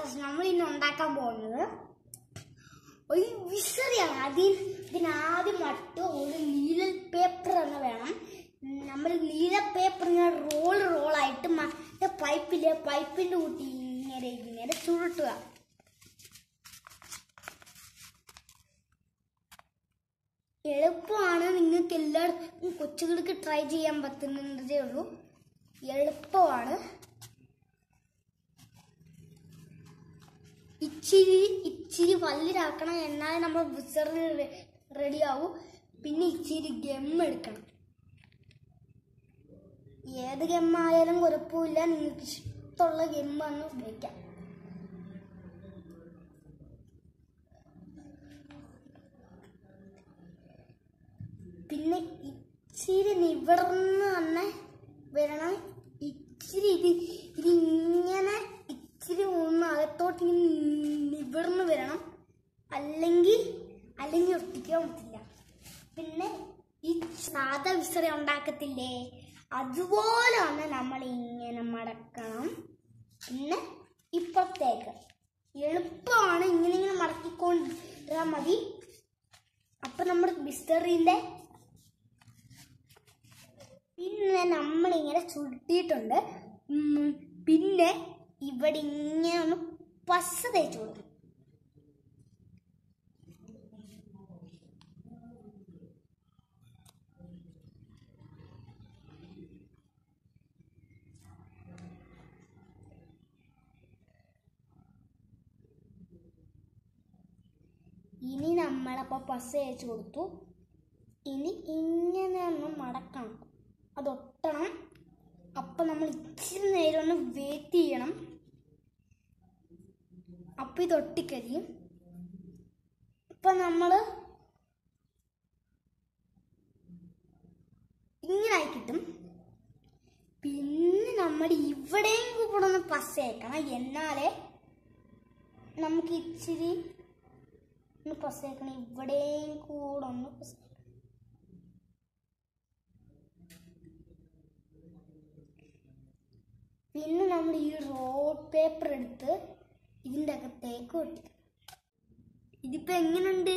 Friends നമ്മൾ ഇന്ന് ഉണ്ടാക്കാൻ പോകുന്നത് ഒരു വിസറിയാണ് അതിൽ ഇതിനാദ്യം മട്ട് ഒരു നീല പേപ്പർ എന്ന് വേണം. നമ്മൾ നീല പേപ്പർ ഇങ്ങനെ റോൾ റോളായിട്ട് മറ്റേ പൈപ്പിലെ പൈപ്പിന്റെ കൂട്ടി ഇങ്ങനെ ഇങ്ങനെ ചുരുട്ടുക. എളുപ്പമാണ്. നിങ്ങൾക്ക് എല്ലാവർക്കും കൊച്ചുകൾക്ക് ട്രൈ ചെയ്യാൻ പറ്റുന്നതേ ഉള്ളൂ. എളുപ്പമാണ്. ഇച്ചിരി ഇച്ചിരി വലുതാക്കണം എന്നാൽ നമ്മൾ വിസറിന് റെഡിയാവും പിന്നെ ഇച്ചിരി ഗം എടുക്കണം. ഏത് ഗമ്മായാലും കുഴപ്പമില്ല. നിങ്ങൾക്ക് ഇഷ്ടമുള്ള ഗമ്മാണ് ഉപയോഗിക്കാം. പിന്നെ ഇച്ചിരി നിവർന്ന് തന്നെ വരണം. ഇച്ചിരി ഇത് ഇതിങ്ങനെ ഇച്ചിരി ഒന്ന് അകത്തോട്ട് ഇങ്ങനെ നിവർന്ന് വരണം അല്ലെങ്കിൽ അല്ലെങ്കിൽ ഒട്ടിക്കാൻ പറ്റില്ല. പിന്നെ ഈ സാധാ വിസറ ഉണ്ടാക്കത്തില്ലേ? അതുപോലെ തന്നെ നമ്മൾ ഇങ്ങനെ മടക്കണം. പിന്നെ ഇപ്പുറത്തേക്ക്. എളുപ്പമാണ് ഇങ്ങനെ ഇങ്ങനെ മടക്കിക്കൊണ്ടിരാ മതി. അപ്പൊ നമ്മുടെ ബിസ്റ്ററിന്റെ പിന്നെ നമ്മളിങ്ങനെ ചുരുട്ടിയിട്ടുണ്ട്. ഉം, പിന്നെ ഇവിടെ ഇങ്ങനെ ഒന്ന് പശ തേച്ച് കൊടുക്കും. ഇനി നമ്മളപ്പോൾ പസ് അയച്ചു കൊടുത്തു. ഇനി ഇങ്ങനെ ഒന്ന് മടക്കണം അതൊട്ടണം. അപ്പം നമ്മൾ ഇച്ചിരി നേരം ഒന്ന് വെയിറ്റ് ചെയ്യണം. അപ്പം ഇത് ഒട്ടിക്കരിയും ഇപ്പം നമ്മൾ ഇങ്ങനെ ആയി കിട്ടും. പിന്നെ നമ്മൾ ഇവിടെയും കൂടെ ഒന്ന് പസ് അയക്കണം. എന്നാലേ നമുക്ക് ഇച്ചിരി ഒന്ന് പശയേക്കണം ഇവിടെയും കൂടെ ഒന്ന് പിന്നെ നമ്മൾ ഈ റോഡ് പേപ്പർ എടുത്ത് ഇതിന്റെ അകത്തേക്ക് ഒട്ടിക്കും ഇതിപ്പോ എങ്ങനെയുണ്ട്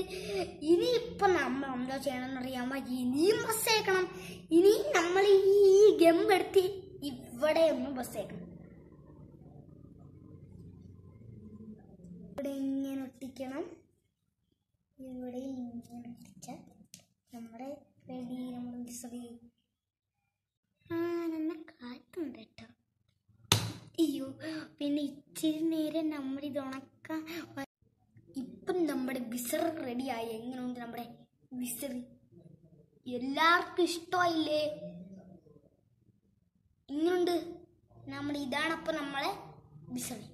ഇനി ഇപ്പൊ നമ്മൾ എന്താ ചെയ്യണമെന്ന് അറിയാമോ ഇനിയും ബസ് അയക്കണം ഇനി നമ്മൾ ഈ ഗം എടുത്ത് ഇവിടെ ഒന്ന് ബസ് ഇവിടെ ഇങ്ങനെ ഒട്ടിക്കണം. ഇവിടെ ഇങ്ങനെ ഒട്ടിച്ച നമ്മുടെ റെഡി നമ്മൾ വിസറി ആ നല്ല കാറ്റുണ്ട് കേട്ടോ. അയ്യോ പിന്നെ ഇച്ചിരി നേരം നമ്മുടെ ഇത് ഉണക്കാൻ ഇപ്പം നമ്മുടെ വിസർ റെഡിയായി എങ്ങനെയുണ്ട് നമ്മുടെ വിസറി എല്ലാവർക്കും ഇഷ്ടമായില്ലേ? ഇങ്ങനുണ്ട് നമ്മുടെ ഇതാണപ്പോൾ നമ്മളെ വിസറി